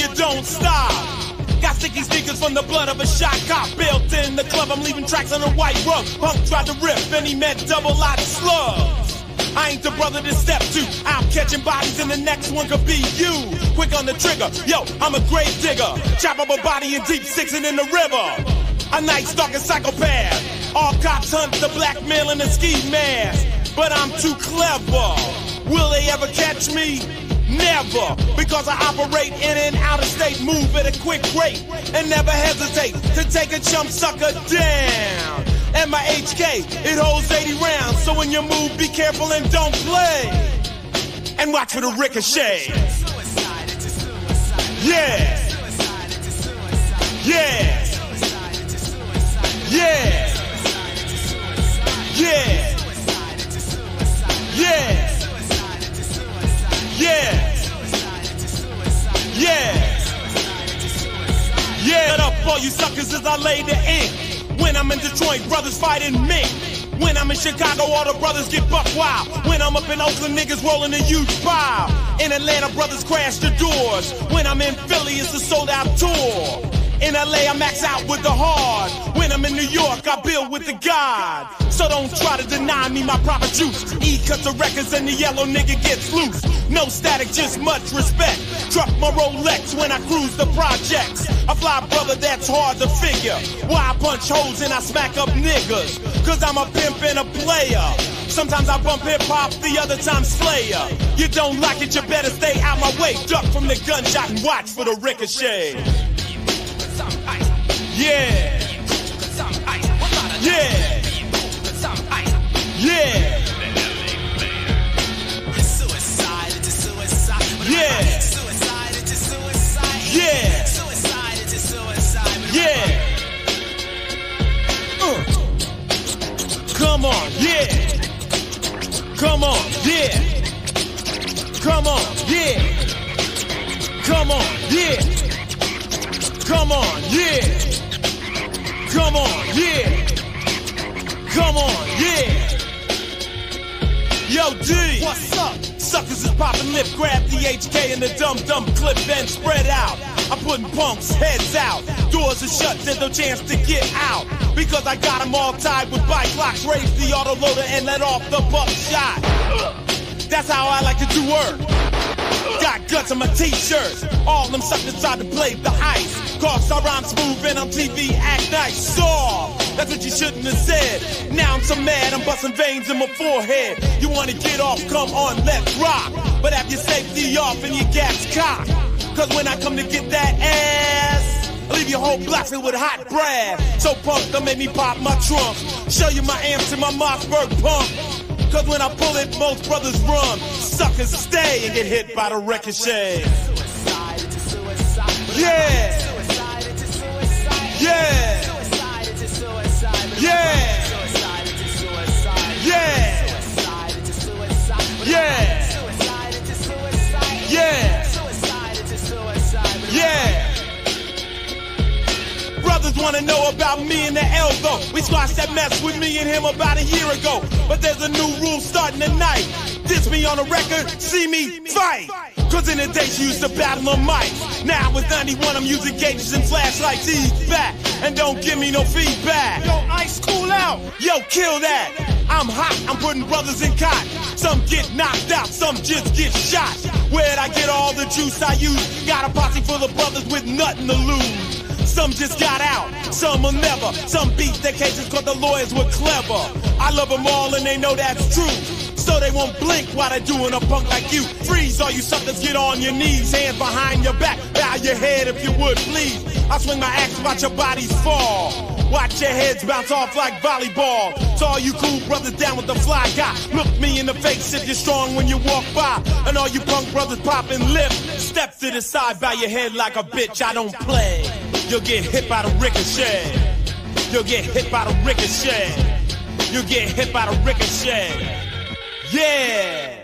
you don't stop. Got sticky sneakers from the blood of a shot cop. Built in the club, I'm leaving tracks on a white rug. Punk tried to rip, and he met double-ought slugs. I ain't the brother to step to. I'm catching bodies, and the next one could be you. Quick on the trigger, yo, I'm a grave digger. Chop up a body in deep sixing in the river. A night stalking psychopath. All cops hunt the black blackmail and the ski mask. But I'm too clever. Will they ever catch me? Never, because I operate in and out of state, move at a quick rate, and never hesitate to take a chump sucker down. And my HK, it holds 80 rounds, so when you move, be careful and don't play. And watch for the ricochet. Suckers, as I lay the ink. When I'm in Detroit, brothers fighting me. When I'm in Chicago, all the brothers get buck wild. When I'm up in Oakland, niggas rolling a huge pile. In Atlanta, brothers crash the doors. When I'm in Philly, it's a sold out tour. In LA, I max out with the hard. When I'm in New York, I build with the God. So don't try to deny me my proper juice. E cuts the records and the yellow nigga gets loose. No static, just much respect. Truck my Rolex when I cruise the projects. I fly brother that's hard to figure. Why I punch holes and I smack up niggas? Cause I'm a pimp and a player. Sometimes I bump hip hop, the other time Slayer. You don't like it, you better stay out my way. Duck from the gunshot and watch for the ricochet. Yeah. Yeah. Yeah. Yeah. Yeah. Yeah. Uh. Yeah. Yeah. Yeah. Yeah. Come on, yeah. Come on, yeah. Come on, yeah. Yo, D. What's up? Suckers is popping lip, grab the HK and the dumb dumb clip and spread out. I'm putting punks heads out. Doors are shut, there's no chance to get out. Because I got 'em all tied with bike locks. Raise the auto loader and let off the buckshot. That's how I like to do work. Got guts on my t-shirt. All them suckers try to play the ice. Cause I rhyme smooth and on TV act nice. Saw. That's what you shouldn't have said. Now I'm so mad, I'm busting veins in my forehead. You wanna get off, come on, let's rock. But have your safety off and your gas cocked. Cause when I come to get that ass, I leave your whole block filled with hot brass. So pumped, I make me pop my trunk. Show you my amps and my Mossberg pump. Cause when I pull it, most brothers run. Suckers stay and get hit by the ricochet. Yeah. Yeah. Wanna know about me and the LL. We squashed that mess with me and him about a year ago. But there's a new rule starting tonight. Diss me on the record, see me fight. Cause in the day she used to battle on mics. Now with 91 I'm using gauges and flashlights. Ease back and don't give me no feedback. Yo, ice cool out. Yo, kill that. I'm hot, I'm putting brothers in cot. Some get knocked out, some just get shot. Where'd I get all the juice I use? Got a posse full of brothers with nothing to lose. Some just got out, some will never. Some beat their cases cause the lawyers were clever. I love them all and they know that's true. So they won't blink while they're doing a punk like you. Freeze all you suckers, get on your knees, hands behind your back, bow your head if you would, please. I swing my axe, watch your bodies fall. Watch your heads bounce off like volleyball. To all you cool brothers down with the fly guy, look me in the face if you're strong when you walk by. And all you punk brothers popping lip, step to the side, bow your head like a bitch. I don't play. You'll get hit by the ricochet. You'll get hit by the ricochet. You'll get hit by the ricochet. Yeah.